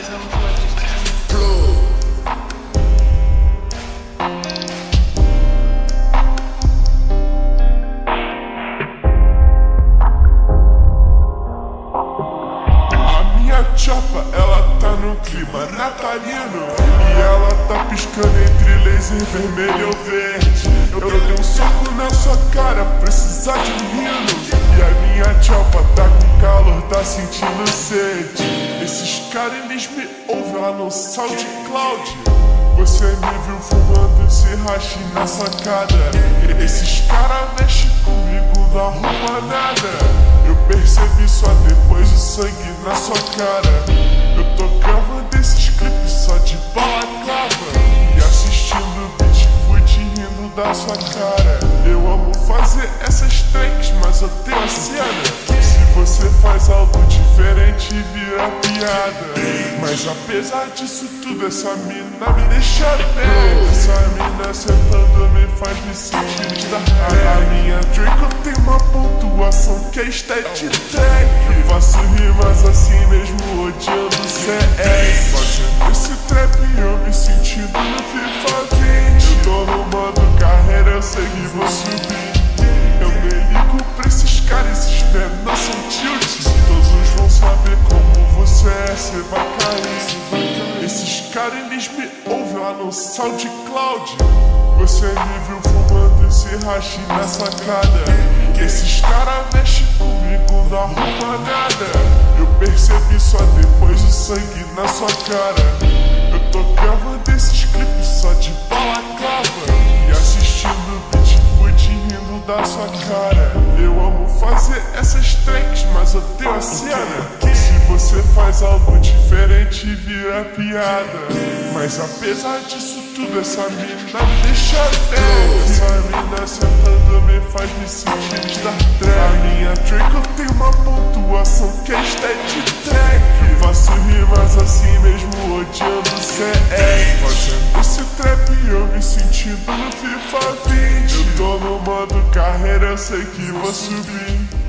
A minha chapa, ela tá no clima natalino. E ela tá piscando entre laser vermelho ou verde. Eu, eu dei um soco na sua cara, precisar de um rino. E a minha chapa tá com calor, tá sentindo sede Eles me ouvem lá no SoundCloud Você me viu fumando esse rachi na sacada Esses caras mexem comigo, não arruma nada eu percebi só depois o sangue na sua cara. Eu tô gravando esses clipes só de balaclava. E assistindo o beat, te rindo da sua cara. Eu amo fazer essas tracks, mas odeio a cena. Mas apesar disso tudo, essa mina me deixa bem. Essa mina sentando me faz me sentir estar A minha Draco tem uma pontuação que é stat track. Faço rimas assim mesmo odiando CS. Fazendo esse trap eu me sentindo no FIFA vai cair. Esses caras eles me ouvem lá no SoundCloud. Você me viu fumando esse rachi na sacada. Esses caras mexem comigo, arruma nada. Eu percebi só depois o sangue na sua cara. Eu tô gravando esses clipes só de balaclava. E assistindo o beat, te rindo da sua cara. Eu amo fazer essas tracks, mas odeio a cena. Você faz algo diferente, vira piada. Mas apesar disso tudo, essa mina me deixa bem. Essa mina sentando me faz me sentir Star Trek. A minha Draco tem uma pontuação que é stat track. Faço rimas assim mesmo odiando CS. Fazendo esse trap eu me sentindo no FIFA 20. Eu tô no modo carreira, eu sei que vou subir.